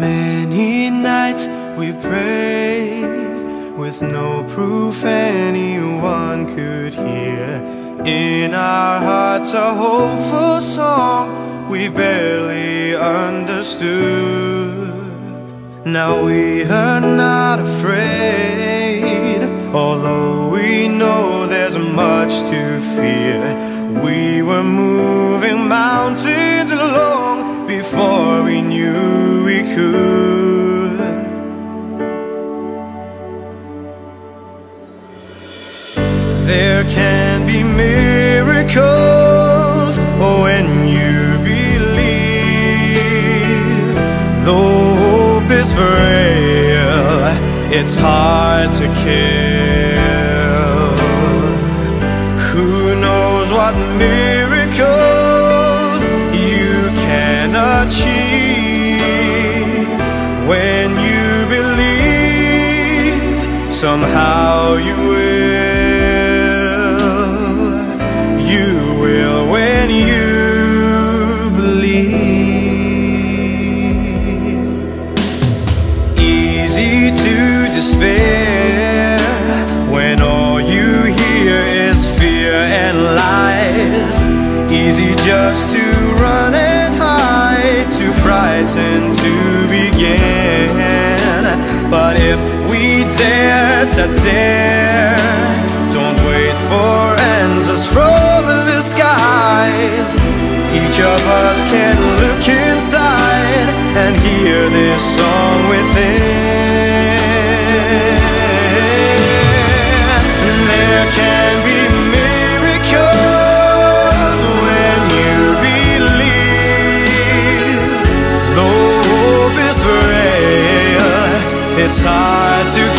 Many nights we prayed with no proof anyone could hear. In our hearts, a hopeful song we barely understood. Now we are not afraid, although we know there's much to fear. We were moving There can be miracles when you believe. Though hope is frail, it's hard to kill. Who knows what miracles you can achieve when you believe? Somehow you will. Despair when all you hear is fear and lies. Easy just to run and hide, too frightened to begin. But if we dare to dare, don't wait for answers from the skies. Each of us can look inside and hear this song within. It's hard to